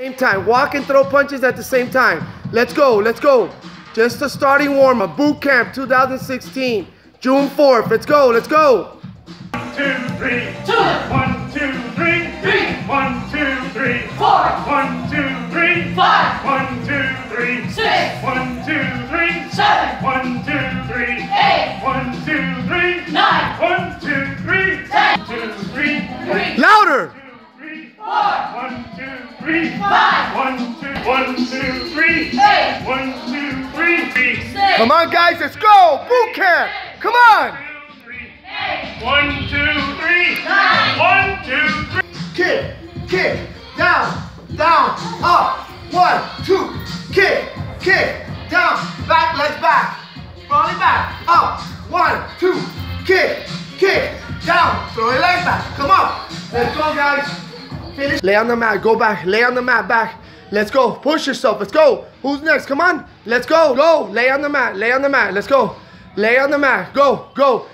Same time. Walk and throw punches at the same time. Let's go. Let's go. Just a starting warm up. Boot camp 2016. June 4th. Let's go. Let's go. One, two, three. Two. One, two, three. Three. One, two, three. Four. One, two, three. Five. One, two, three. Six. One, two, three. Seven. One, two, three. Eight. One, two, three. Nine. One, two, three. Ten. Two, three. Three. Louder. Two. One, three. Five. One, two, one, two, three. Eight. One, two, three. Three. Six. Come on, guys. Let's go. Boot camp. Come on. Two, three. Eight. One, two, three. Nine. One, two, three. Kick. Kick. Down. Down. Up. One, two. Kick. Kick. Down. Back. Legs back. Rolling back. Up. One, two. Kick. Kick. Down. Throw your legs back. Come on. Let's go, guys. Finish. Lay on the mat. Go back. Lay on the mat. Back. Let's go. Push yourself. Let's go. Who's next? Come on. Let's go. Go. Lay on the mat. Lay on the mat. Let's go. Lay on the mat. Go. Go.